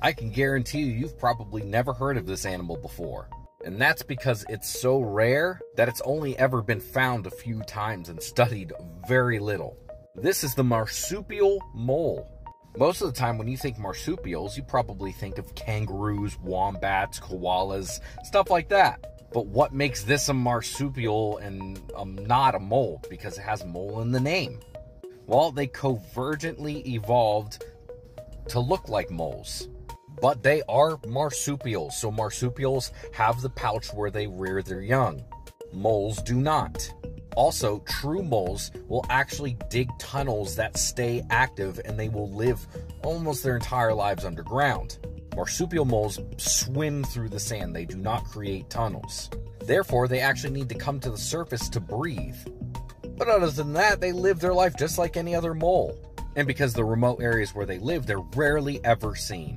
I can guarantee you you've probably never heard of this animal before. And that's because it's so rare that it's only ever been found a few times and studied very little. This is the marsupial mole. Most of the time, when you think marsupials, you probably think of kangaroos, wombats, koalas, stuff like that. But what makes this a marsupial and um, not a mole? Because it has mole in the name. Well, they convergently evolved to look like moles. But they are marsupials, so marsupials have the pouch where they rear their young. Moles do not. Also, true moles will actually dig tunnels that stay active and they will live almost their entire lives underground. Marsupial moles swim through the sand, they do not create tunnels. Therefore, they actually need to come to the surface to breathe. But other than that, they live their life just like any other mole. And because the remote areas where they live, they're rarely ever seen.